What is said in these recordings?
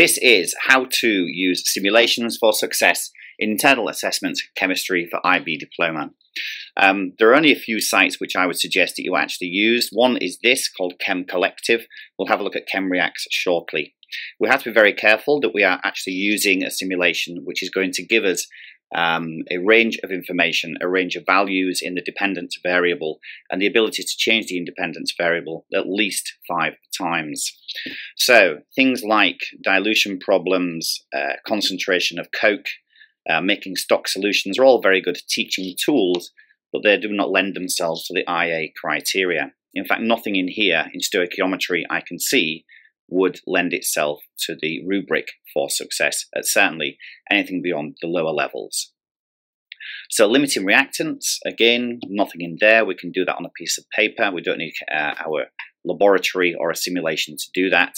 This is how to use simulations for success in internal assessment chemistry for IB diploma. Um, there are only a few sites which I would suggest that you actually use. One is this called Chem Collective. We'll have a look at ChemReacts shortly. We have to be very careful that we are actually using a simulation which is going to give us um, a range of information, a range of values in the dependence variable, and the ability to change the independence variable at least five times. So things like dilution problems, uh, concentration of coke, uh, making stock solutions are all very good teaching tools, but they do not lend themselves to the IA criteria. In fact, nothing in here in stoichiometry I can see would lend itself to the rubric for success, at certainly anything beyond the lower levels. So limiting reactants, again, nothing in there. We can do that on a piece of paper. We don't need uh, our laboratory or a simulation to do that.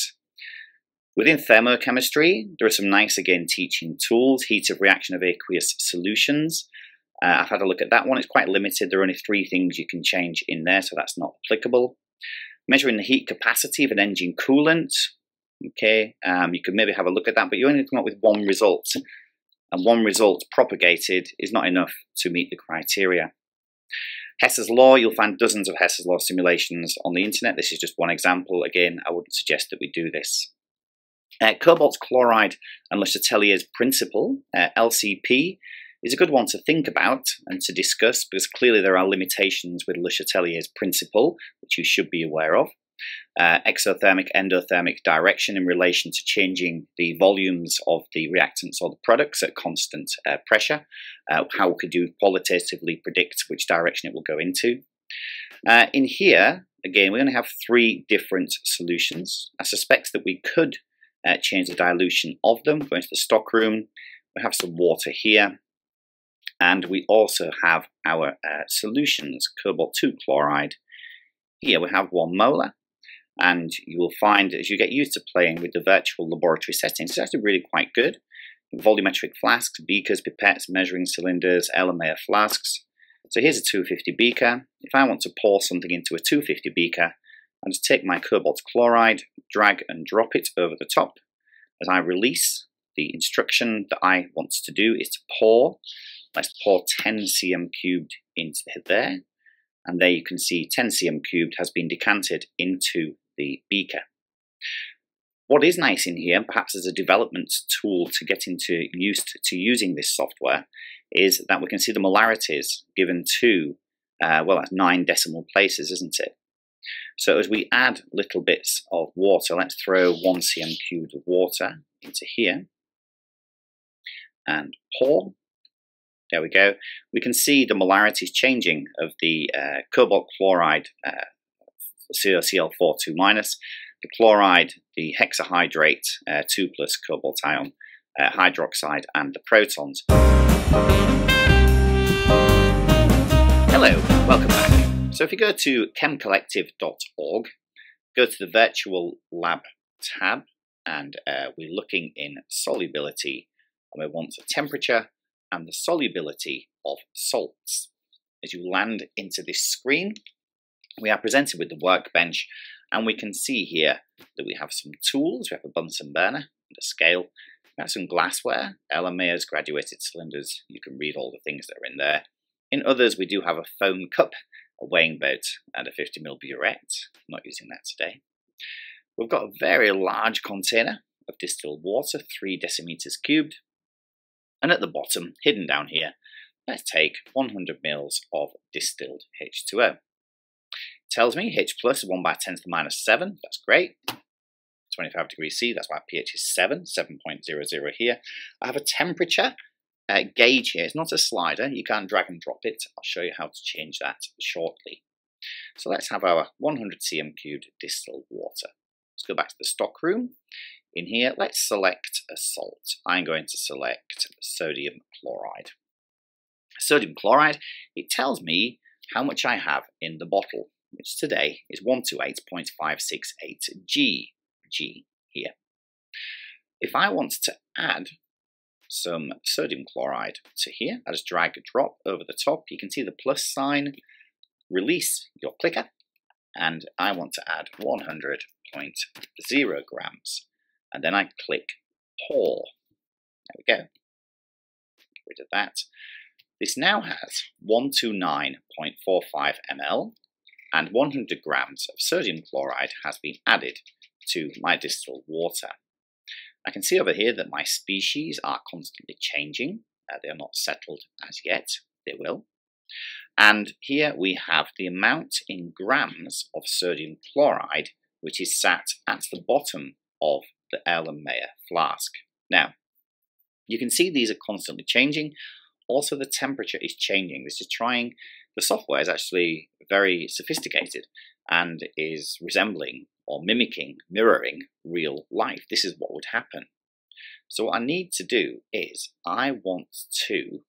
Within thermochemistry, there are some nice, again, teaching tools. Heat of reaction of aqueous solutions. Uh, I've had a look at that one. It's quite limited. There are only three things you can change in there, so that's not applicable. Measuring the heat capacity of an engine coolant. Okay, um, you could maybe have a look at that, but you only come up with one result. And one result propagated is not enough to meet the criteria. Hess's Law, you'll find dozens of Hess's Law simulations on the internet. This is just one example. Again, I wouldn't suggest that we do this. Uh, cobalt chloride and Le Chatelier's principle, uh, LCP, is a good one to think about and to discuss because clearly there are limitations with Le Chatelier's principle, which you should be aware of. Uh, exothermic, endothermic direction in relation to changing the volumes of the reactants or the products at constant uh, pressure. Uh, how could you qualitatively predict which direction it will go into? Uh, in here, again, we're going to have three different solutions. I suspect that we could uh, change the dilution of them, go into the stockroom. We have some water here. And we also have our uh, solutions, cobalt 2 chloride. Here we have one molar. And you will find as you get used to playing with the virtual laboratory settings, it's actually really quite good. Volumetric flasks, beakers, pipettes, measuring cylinders, Erlenmeyer flasks. So here's a 250 beaker. If I want to pour something into a 250 beaker, I just take my cobalt chloride, drag and drop it over the top. As I release, the instruction that I want to do is to pour. Let's pour 10 cm cubed into there. And there you can see 10 cm cubed has been decanted into the beaker. What is nice in here, perhaps as a development tool to get into used to using this software, is that we can see the molarities given to, uh, well, that's nine decimal places, isn't it? So as we add little bits of water, let's throw 1 cm cubed of water into here and pour. There we go. We can see the molarities changing of the uh, cobalt chloride uh, COCl4 2 minus, the chloride, the hexahydrate uh, 2 plus cobalt ion, uh, hydroxide, and the protons. Hello, welcome back. So if you go to chemcollective.org, go to the virtual lab tab, and uh, we're looking in solubility, and we want the temperature and the solubility of salts. As you land into this screen, we are presented with the workbench, and we can see here that we have some tools. We have a Bunsen burner and a scale. We have some glassware, Erlenmeyers, graduated cylinders. You can read all the things that are in there. In others, we do have a foam cup a weighing boat and a 50 ml burette. I'm not using that today. We've got a very large container of distilled water, 3 decimeters cubed. And at the bottom, hidden down here, let's take 100 mils of distilled H2O. It tells me H plus is 1 by 10 to the minus 7, that's great. 25 degrees C, that's why pH is 7, 7.00 here. I have a temperature uh, gauge here. It's not a slider. You can't drag and drop it. I'll show you how to change that shortly. So let's have our 100 cm cubed distilled water. Let's go back to the stock room. In here, let's select a salt. I'm going to select sodium chloride. Sodium chloride, it tells me how much I have in the bottle, which today is 128.568 G, G here. If I want to add some sodium chloride to here. I just drag and drop over the top. You can see the plus sign. Release your clicker. And I want to add 100.0 grams. And then I click pour. There we go. Get rid of that. This now has 129.45 ml and 100 grams of sodium chloride has been added to my distilled water. I can see over here that my species are constantly changing. Uh, they are not settled as yet. They will. And here we have the amount in grams of sodium chloride which is sat at the bottom of the Erlenmeyer flask. Now, you can see these are constantly changing. Also, the temperature is changing. This is trying, the software is actually very sophisticated and is resembling or mimicking, mirroring real life. This is what would happen. So what I need to do is I want to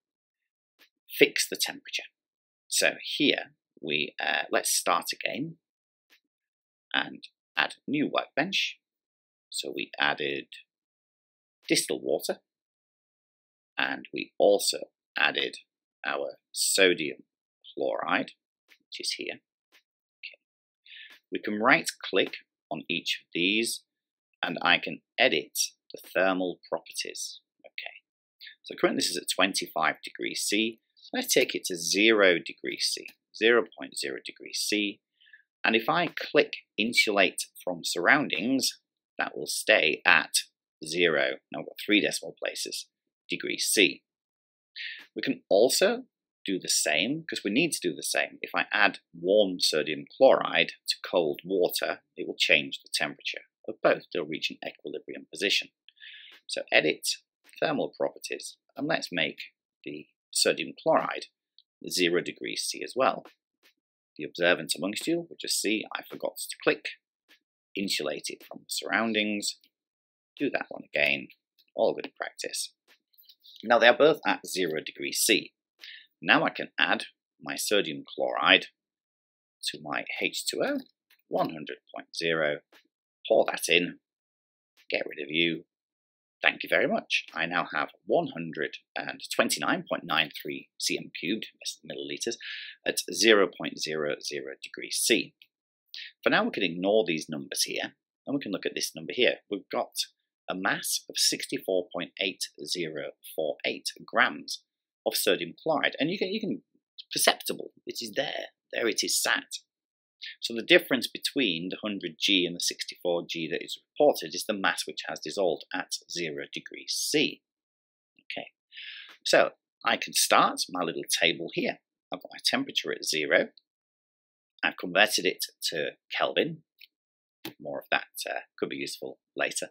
fix the temperature. So here we, uh, let's start again and add new workbench. So we added distilled water and we also added our sodium chloride, which is here. Okay. We can right click on each of these and I can edit the thermal properties. Okay, so currently this is at 25 degrees C. Let's take it to 0 degrees C, 0.0 degrees C. And if I click insulate from surroundings, that will stay at 0, now I've got three decimal places, degrees C. We can also do the same, because we need to do the same. If I add warm sodium chloride to cold water, it will change the temperature of both. They'll reach an equilibrium position. So edit thermal properties, and let's make the sodium chloride 0 degrees C as well. The observant amongst you will just see I forgot to click, insulate it from the surroundings, do that one again, all good practice. Now they are both at 0 degrees C. Now I can add my sodium chloride to my H2O, 100.0, pour that in, get rid of you. Thank you very much. I now have 129.93 cm cubed, milliliters, at 0.00 degrees C. For now, we can ignore these numbers here, and we can look at this number here. We've got a mass of 64.8048 grams of sodium chloride. And you can, you can, perceptible, it is there, there it is sat. So the difference between the 100G and the 64G that is reported is the mass which has dissolved at 0 degrees C. Okay, so I can start my little table here. I've got my temperature at 0. I've converted it to Kelvin. More of that uh, could be useful later.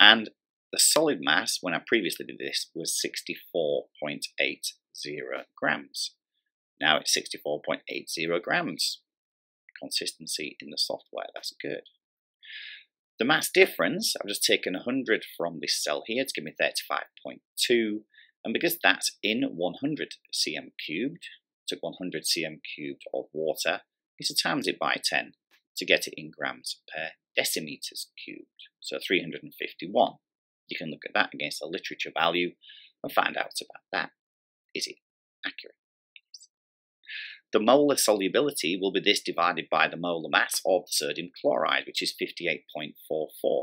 And the solid mass, when I previously did this, was 64.80 grams. Now it's 64.80 grams. Consistency in the software, that's good. The mass difference, I've just taken 100 from this cell here to give me 35.2, and because that's in 100 cm cubed, took 100 cm cubed of water, is to times it by 10 to get it in grams per decimeters cubed, so 351. You can look at that against a literature value and find out about that. Is it accurate? The molar solubility will be this divided by the molar mass of the sodium chloride, which is 58.44.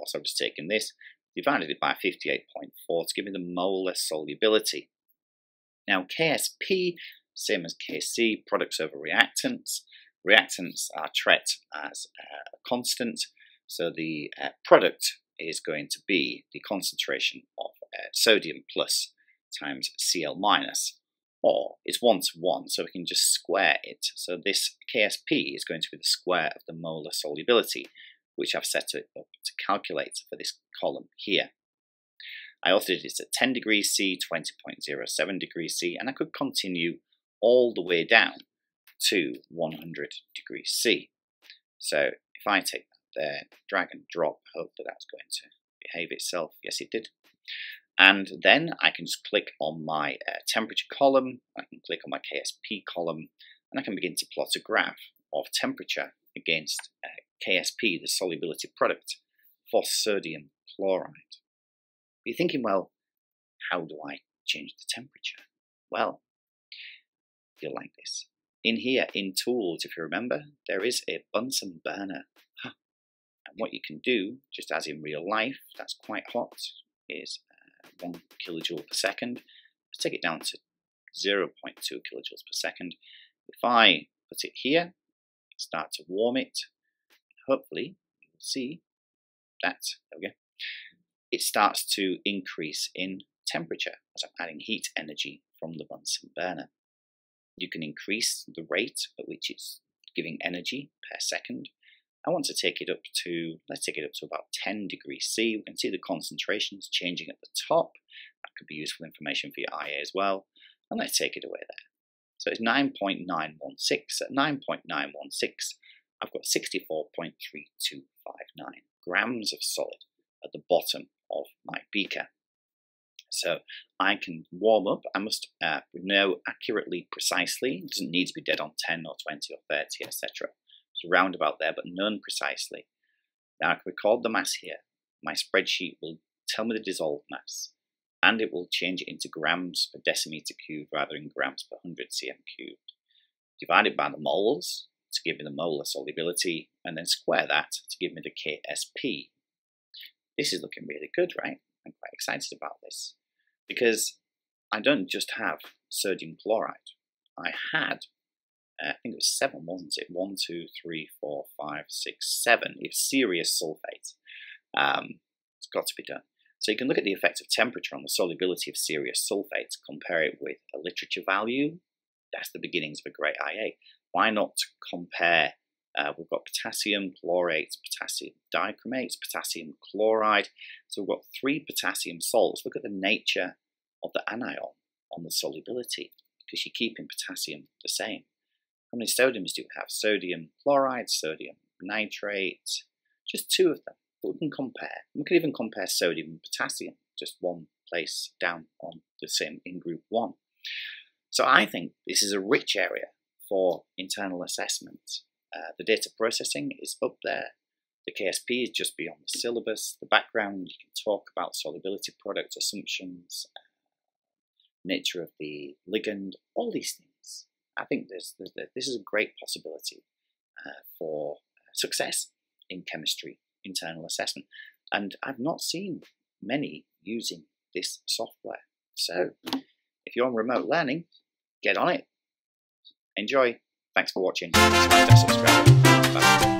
So I've just taken this, divided it by 58.4 to give me the molar solubility. Now KSP, same as KC, products over reactants. Reactants are treated as a constant, so the uh, product is going to be the concentration of uh, sodium plus times Cl minus, or it's 1 to 1, so we can just square it. So this KSP is going to be the square of the molar solubility, which I've set it up to calculate for this column here. I also did it at 10 degrees C, 20.07 degrees C, and I could continue all the way down to 100 degrees C. So if I take that there, drag and drop, hopefully that's going to behave itself. Yes, it did. And then I can just click on my uh, temperature column, I can click on my KSP column, and I can begin to plot a graph of temperature against uh, KSP, the solubility product, for sodium chloride. You're thinking, well, how do I change the temperature? Well, like this. In here, in Tools, if you remember, there is a Bunsen burner. And what you can do, just as in real life, that's quite hot, is uh, 1 kilojoule per second. Let's take it down to 0.2 kilojoules per second. If I put it here, start to warm it, hopefully you'll see that, there we go, it starts to increase in temperature as I'm adding heat energy from the Bunsen burner. You can increase the rate at which it's giving energy per second. I want to take it up to, let's take it up to about 10 degrees C. We can see the concentrations changing at the top. That could be useful information for your IA as well. And let's take it away there. So it's 9.916. At 9.916, I've got 64.3259 grams of solid at the bottom of my beaker. So I can warm up. I must uh, know accurately, precisely. It doesn't need to be dead on 10 or 20 or 30, etc. It's around about there, but none precisely. Now I can record the mass here. My spreadsheet will tell me the dissolved mass, and it will change it into grams per decimeter cubed rather than grams per 100 cm cubed. Divide it by the moles to give me the molar solubility, and then square that to give me the KSP. This is looking really good, right? I'm quite excited about this because I don't just have sodium chloride. I had, uh, I think it was seven, wasn't it? One, two, three, four, five, six, seven. It's cerium sulfate. Um, it's got to be done. So you can look at the effect of temperature on the solubility of cerium sulfates, compare it with a literature value. That's the beginnings of a great IA. Why not compare? Uh, we've got potassium chlorate, potassium dichromates, potassium chloride. So we've got three potassium salts. Look at the nature of the anion on the solubility because you're keeping potassium the same. How many sodiums do we have? Sodium chloride, sodium nitrate, just two of them. But we can compare. We can even compare sodium and potassium, just one place down on the same in group one. So I think this is a rich area for internal assessment. Uh, the data processing is up there. The KSP is just beyond the syllabus. The background, you can talk about solubility product assumptions, nature of the ligand, all these things. I think this, this is a great possibility uh, for success in chemistry internal assessment. And I've not seen many using this software. So if you're on remote learning, get on it. Enjoy. Thanks for watching. Bye.